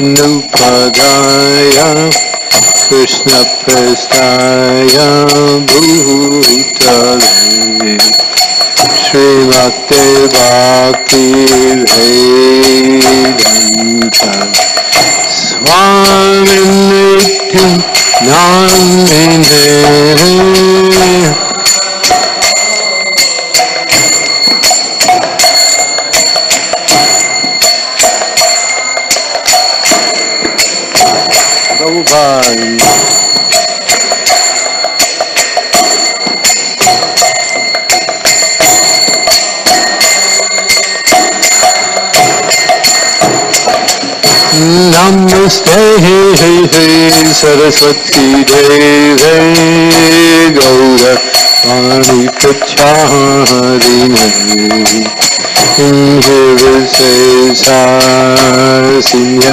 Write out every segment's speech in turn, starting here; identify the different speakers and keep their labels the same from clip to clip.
Speaker 1: विष्णुपदाय कृष्णप्रस्थाय भूतले श्रीमते भक्तिवेदन्त स्वामिनित्यं नामिने Prabhupada. नमस्ते हे हे सरस्वती देवे गौर पाणि प्रच्छाहरिणे सिंह विशेषार सिंह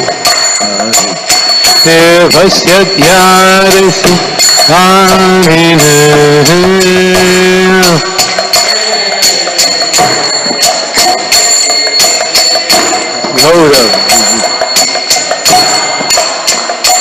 Speaker 1: देवस्य ध्यारसि कामिनः Hold up.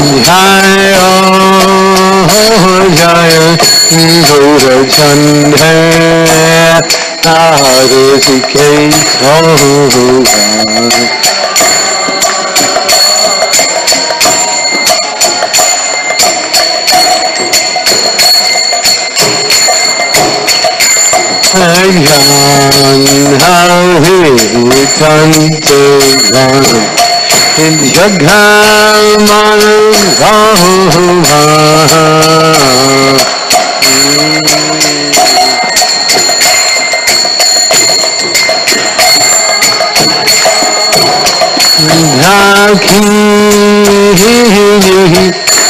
Speaker 1: Jai Ho Jai Thủ Thượng Trần Thế Ta Hờ Thị Kê Khó Hữu Hãy subscribe cho kênh Ghiền Mì Gõ Để không bỏ lỡ những video hấp dẫn जघा मन झाखी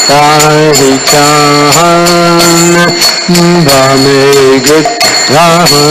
Speaker 1: तारी चाहन बामे गहा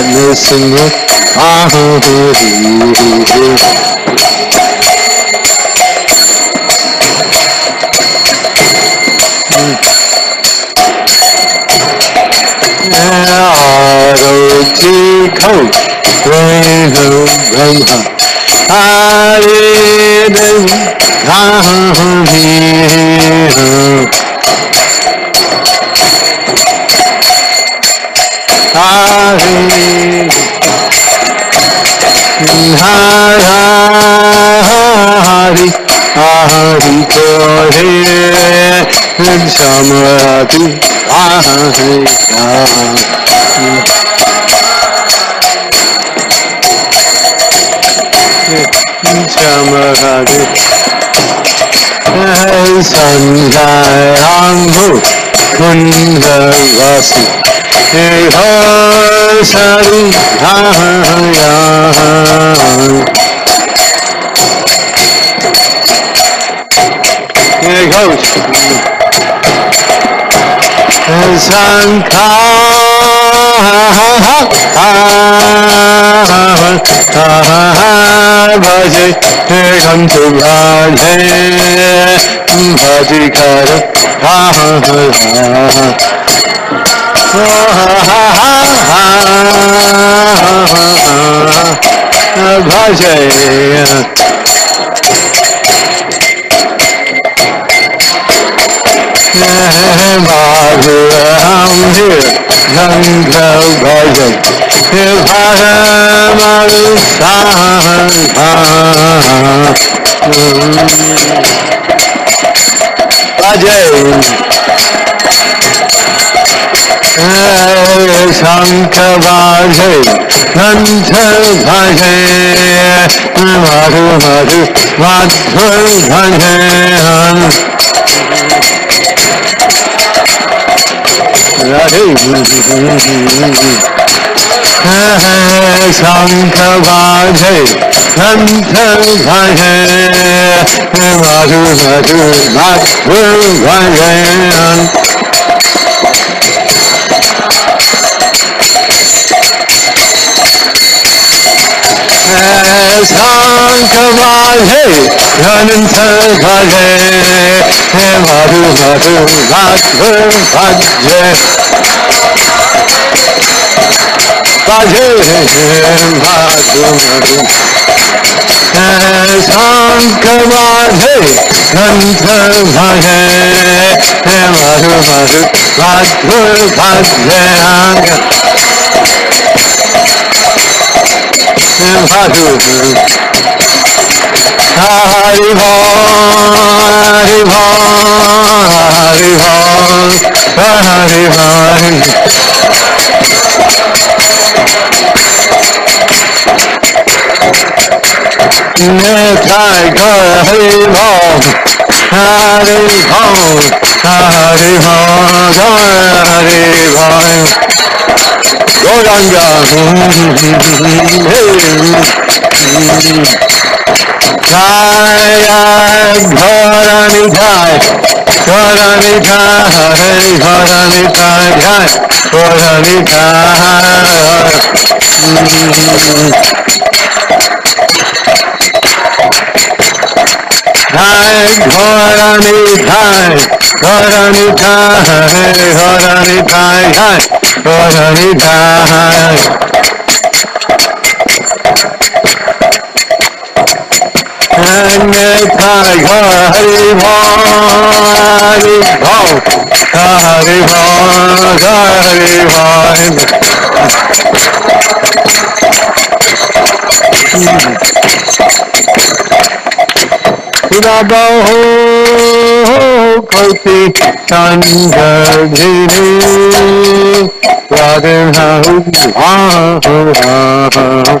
Speaker 1: listening. Ah, hoo, hoo, hoo, hoo, hoo. Coat, rain, rain, rain, I didn't, I didn't, Hari Hari Kore Samadhi Hari Samadhi Sanjayanghu Kundavasi sari हा हा हा हा भजे हम तुम्हारे भजी कर हा हा हा भजय बाबू हम गंग भजन भरम अजय शंख बाजे कंठ भजे मधु मधु मधुर भजे हाँ। हरे शंख बाजे ग्रंथ भजे मधु मधु मधु भजे शंख बाजे ग्रंथ भजे मधु मधु मधु भजे बाजे मधु शंख बाजे ग्रंथ भजे मधु मधु मधु भजे मधु हरि भो Hari Hari Hari 你在这黑帽子，他的帽子，他的帽子，他的帽子，我让着，嘿。Jai Bharani Jai Jai Bharani Jai Bharani Jai Bharani Jai Jai Bharani Jai धन था हरि भारी भाव हरि भाग हरि चंद राधे हाँ हाँ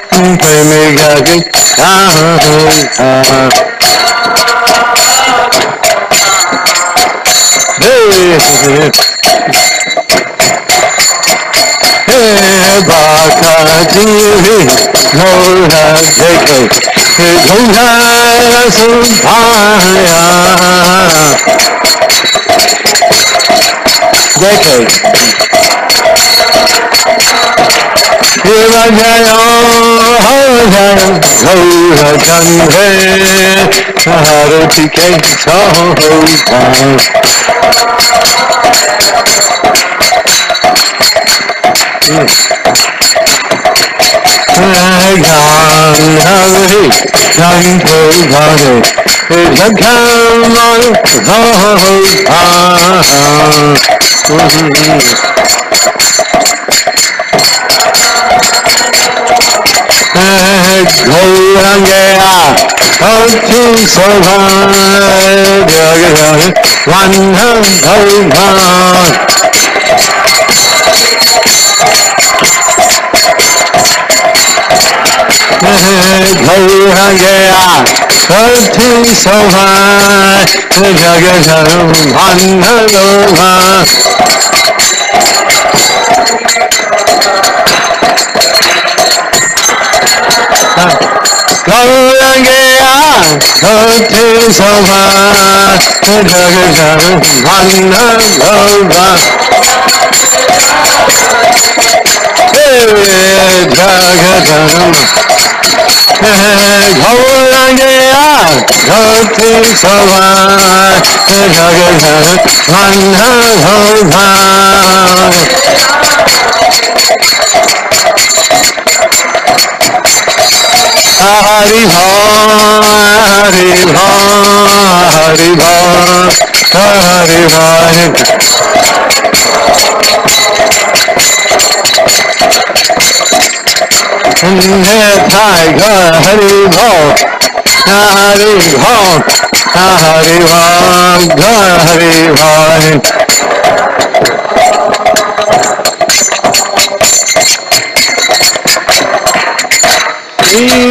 Speaker 1: प्रेमी गागे हाँ हाँ हाँ बाखा जीवी घोड़ा जगे घोड़ा सुभाया जगे Di ba cha yo ha cha lo ha chan he ha ha ro ti ke sa ta Hãy subscribe cho kênh Ghiền Mì Gõ Để không bỏ 嘿嘿嘿嘿，好汉哥啊，好天收下这个生意，万香透香。嘿嘿嘿嘿，好汉哥啊，好天，Vanna Gova. Hey, Jagajam. Gaurangaya, Dhoti Sova, Jagajam, Vanna Gova. Hari Bha, Hari Hari Bha, Hari Bha. Tiger, Hari Bha, Hari Bha, Hari Bha, Hari Bha. Shri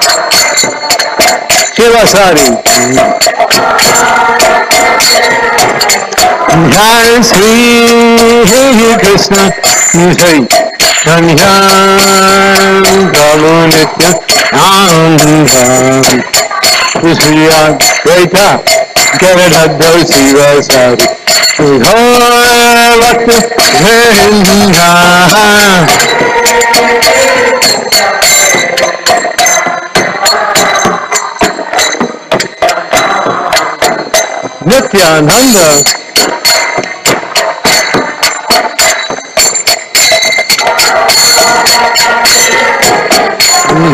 Speaker 1: Shivasari. Jai Sri Krishna. Jai Kanya Prabhu Nitya Nanda Shri Advaita Garadhadhar Sivasari Ghor Bhakti Vrinda Nityananda.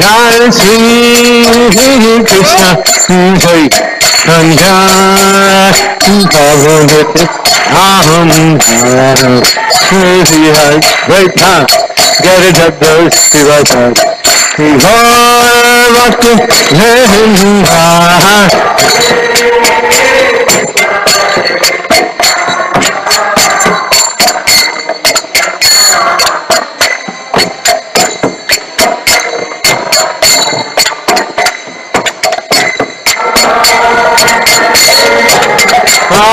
Speaker 1: Jai Sri Krishna Jai Kanja Bhagavate Aham Shri Hari Vaitha Gare Jagdar Sivata Vivavak Jai Hindra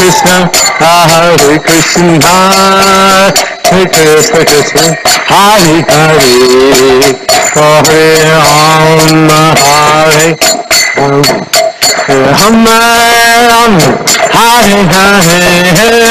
Speaker 1: Krishna, Hare Krishna, Krishna Krishna, Hare Hare, Hare Ram, Hare Ram, Ram Ram, Hare Hare.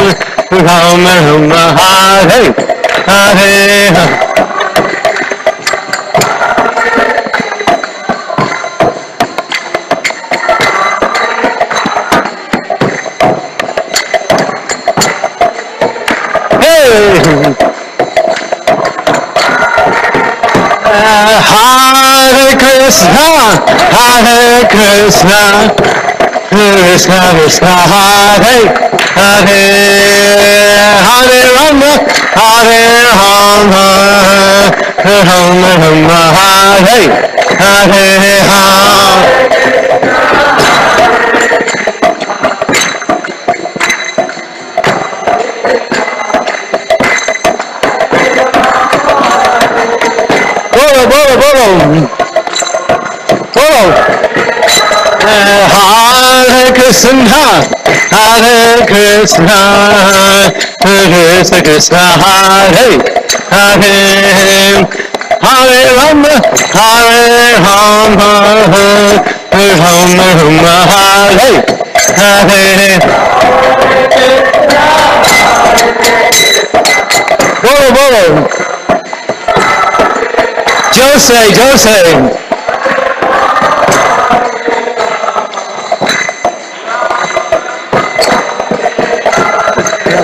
Speaker 1: Rama Rama, Hare Hare. Hare Krishna, Hare Krishna, Krishna Krishna, Hare Hare, Hare Rama, Hare Rama, Rama Rama, Hare Hare Hare. Bolo, bolo, bolo. Uh, Hare Krishna, Hare Krishna, Krishna Krishna, Hare Hare. Hare Rama, Hare Rama, Rama Rama, Hare Hare. Bolo, bolo. Jose, Jose.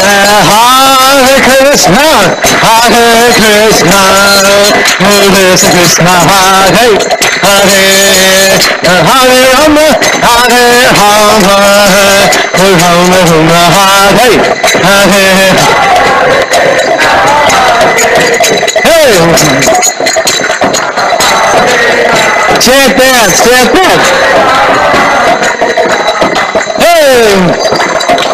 Speaker 1: Hare Krishna, Hare Krishna, Krishna Krishna, Hare Hare, Hare Rama, Hare Rama, Rama Rama, Hare Hare. Hey! Chant that, chant that. Hey!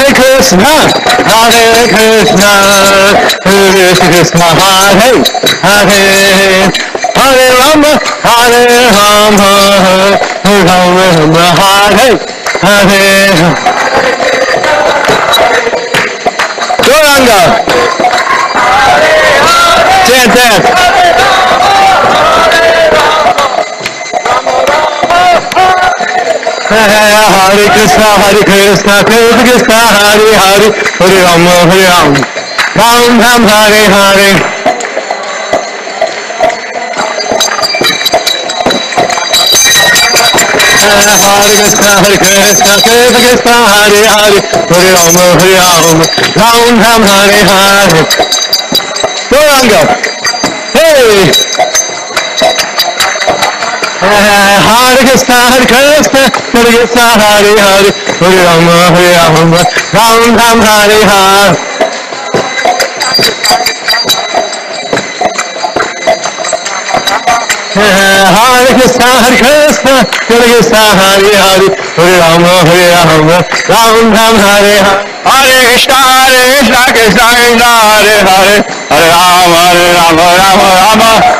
Speaker 1: Hare Krishna, Hare Krishna, Krishna Krishna, Hare Hare, Hare Rama, Hare Rama, Rama Rama, Hare Hare. Gauranga. Chant that. Hare Krishna, Hare Krishna, Krishna Krishna, Hare Hare, Hare Rama, Hare Rama, Ram Ram, Hare Hare. Hare Krishna, Hare Krishna, Krishna Krishna, Hare Hare, Hare Rama, Hare Rama, Ram Ram, Hare Hare. Gauranga. Hey! Hare Krishna, Hare Krishna, Hare Krishna, Hare Hare, Hare Rama, Hare Rama, Ram Ram, Hare Hare. Hare Krishna, Hare Krishna, Hare Krishna, Hare Hare, Hare Rama, Hare Rama, Ram Ram, Hare Hare. Hare Krishna, Hare Krishna, Krishna Krishna, Hare Hare, Hare Rama, Hare Rama, Rama Rama.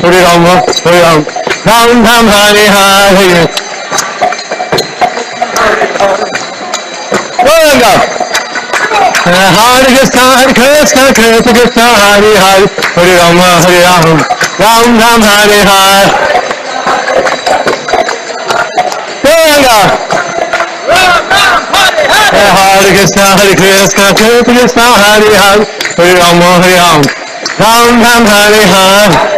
Speaker 1: Krishna, Hare Hare, Hare Rama, Hare Rama, Ram Ram, Hare Hare. Gauranga. Hare Krishna, Hare Krishna, Krishna Krishna, Hare Hare, Hare Rama, Hare Rama, Ram Ram, Hare Krishna, Hare Krishna, Krishna Krishna, Hare Hare, Hare Rama, Hare Rama, Ram Ram, Hare Hare.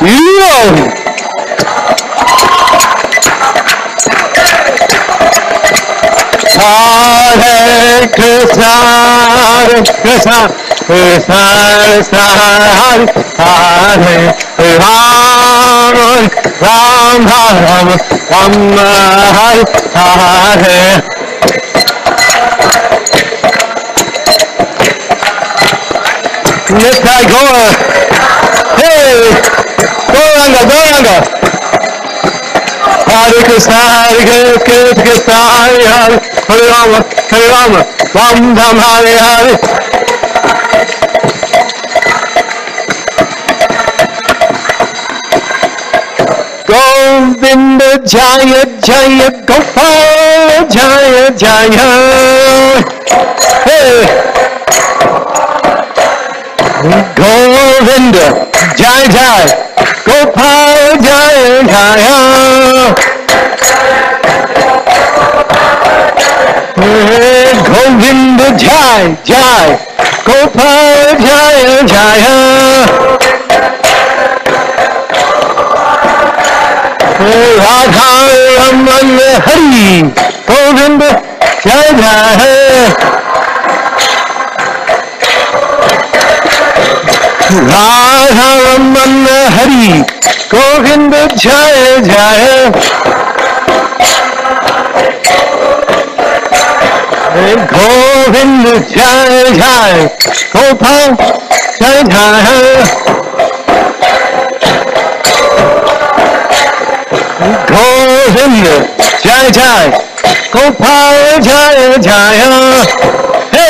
Speaker 1: Yo! Hare Krishna, Hare Krishna, Krishna Krishna, Hare Hare, Ram, Ram Ram, Ram Hare Hare. Nitai Gaura. Hey! Go Ranga, go Ranga. Hare Krishna, Hare Krishna, Krishna Krishna, Hare Hare, Hare Rama, Hare Rama, Ram Ram, Hare Hare. Govind जय जय गोपाल जय जय गोविंद जय जय phúc hậu giới thời ơi Govind Jai Jai Gopal Jai Jai Radha Raman Hari Govind Jai Jai Radha Raman Hari Govind जय जय गोविंद जय जय गोपाल जय जय गोविंद जय जय गोपाल जय जय हे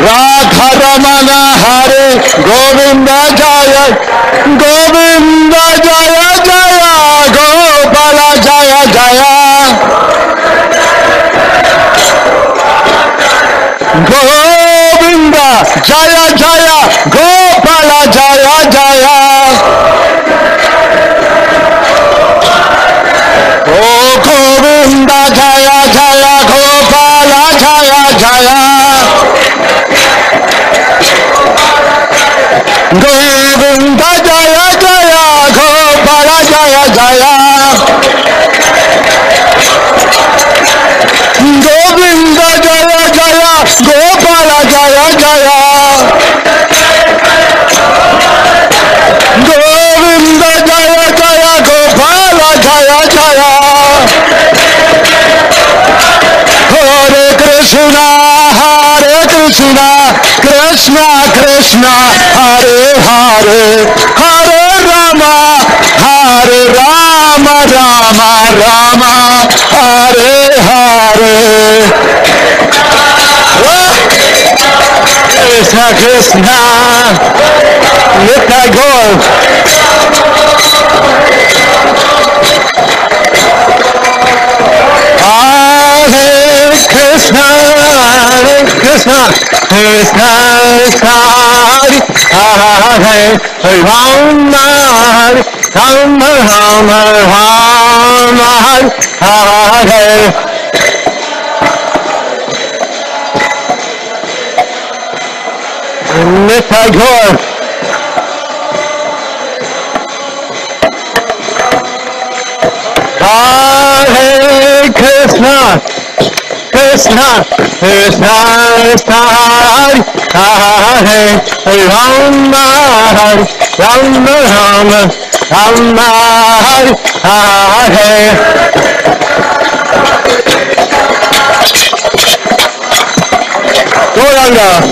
Speaker 1: राधा रमन हरे, गोविंद जय गोविंद जय जय, गोपाल जय जय। गोविंद जय जय, गोपाल जय जय। ओ गोविंद जय जय, गोपाल जय जय। गोविंद जय जय, गोपाल जय जय। गोविंद जय जय, गोपाल जय जय। गोविंद जय जय, गोपाल जय जय। हरे कृष्ण हरे Krishna. Krishna Krishna Hare Hare Hare Rama Hare Rama Rama Rama Hare Hare. Krishna Krishna Let I go Hare Krishna. Hare Krishna Krishna Krishna Hare Hare Hare Hare Rama Rama Rama Hare. Hare Gaur Hare Krishna Krishna संसार कहा है। राम राम राम राम कहा है। तो रंगा।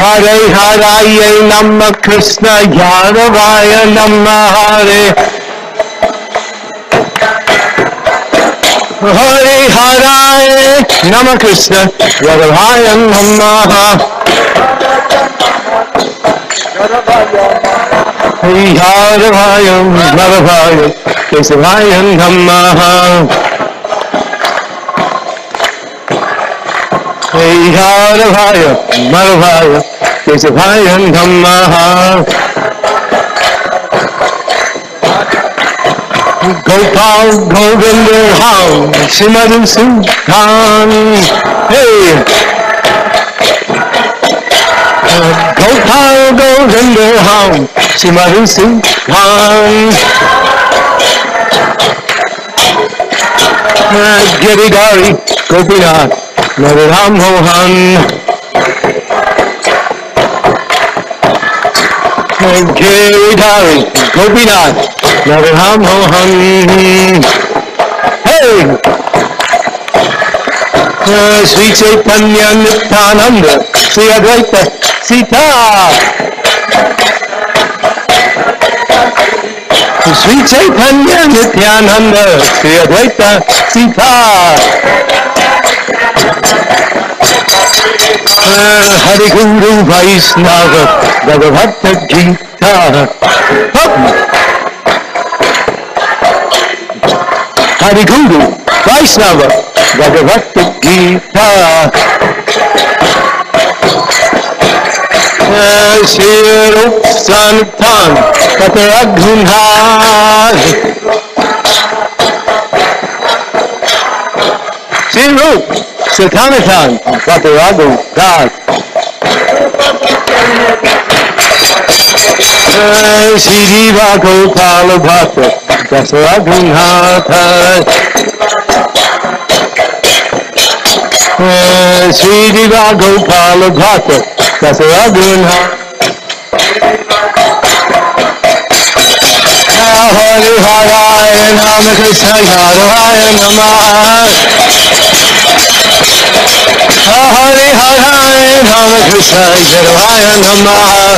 Speaker 1: हरे हराय नम, कृष्ण ज्ञानवाय नम, हरे। Hari Harai Nama Krishna Radhavayam Namaha हरिहारभायं नरभाय कृष्णभायं धम्मः हरिहारभाय नरभाय कृष्णभायं धम्मः Gopal Govinda Ham Simadu Sudhan Hey. Gopal Govinda Ham Simadu Sudhan Giridhari Gopinath Radharam Mohan Giridhari Gopinath Radharam Mohan Hey! Uh, Sri Chaitanya Nityananda Sri Advaita Sita Sri Chaitanya Nityananda Sri Hari गुरु भाई स्नाग भगवत गीता हरि गुरु भाई स्नाग भगवत गीता शेरूप संतान कतरा गुन्हा शेरूप Sultanistan, Saturago, God. Shiva Gopal Bhata, Dasaragunhata. Shiva Gopal Bhata, Dasaragunhata. Hare Hare Rama Krishna Hare Hare Namah Hare Krishna Hare Krishna Namah.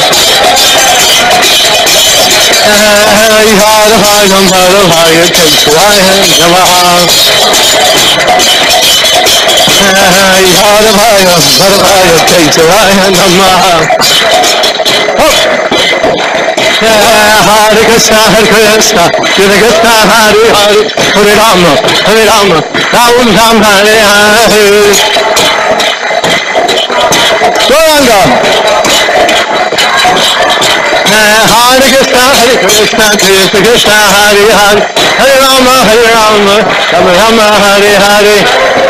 Speaker 1: Hare Hare Ram Hare Hare Hare Krishna, Hare Krishna, Krishna Krishna, Hare Hare, Hare Rama, Hare Rama, Ram Ram, Hare Hare. Goranga. Hare Krishna, Hare Krishna, Krishna Krishna, Hare Hare, Hare Rama, Hare Rama, Rama Rama, Hare Hare.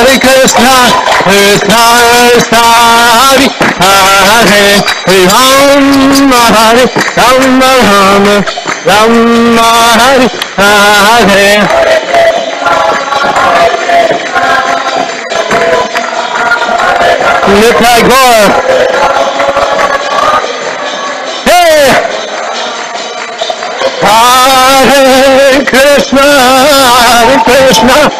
Speaker 1: Hare Krishna, Krishna Krishna, Hare Hare, Hare Rama, Hare Rama, Rama, Rama, Hare Hare. Nitai Gaur. Hey! Hare Krishna, Hare Krishna,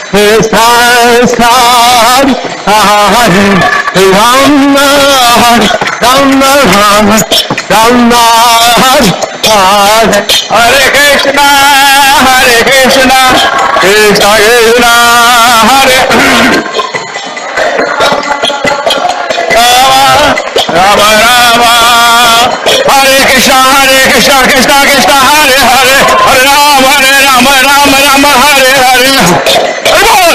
Speaker 1: Rama, Rama, Rama, Rama, Hare Hare Hare Krishna, Hare Krishna, Krishna Krishna, Hare Rama, Rama, Rama, Hare Krishna, Hare Krishna, Krishna Krishna, Hare Hare, Hare Rama, Hare Rama, Rama Rama, Hare Hare.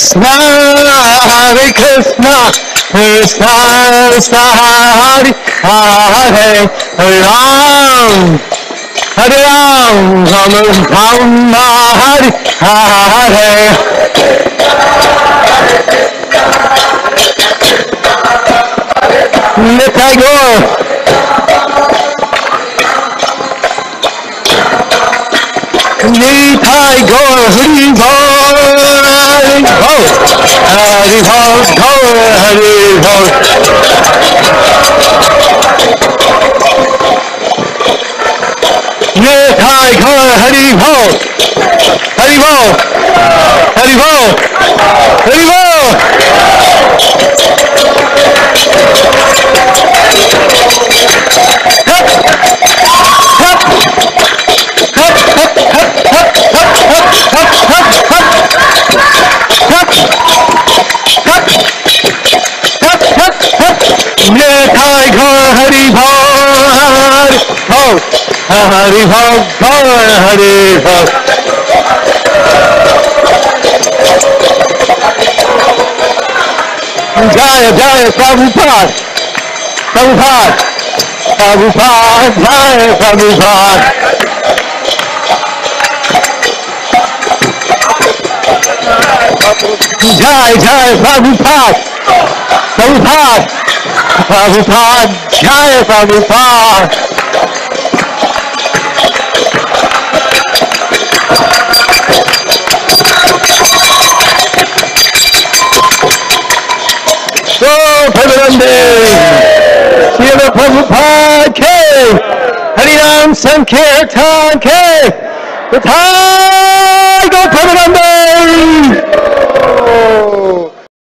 Speaker 1: Krishna, Hare Krishna, Krishna Krishna, Hare Hare, Ram, Hare Ram, Ram Rama, Hare Hare. Nitai Gaur. Nitai Gaur, Hari Bol, Hari Bol, Hari Bol, Gaur, Hari Bol. Nitai Gaur, Hari Bol, Hari Bol, Hari Bol, Hari Bol. Nitai Hari Bol, Hari Bol. Jaya, Jaya, Prabhupada, Prabhupada, Prabhupada, Jaya, Prabhupada. Jai, Jai, Prabhupada, Prabhupada, Prabhupada, Premanande, Srila Prabhupada K, Harinam Sankirtan K, Thai Go Premanande!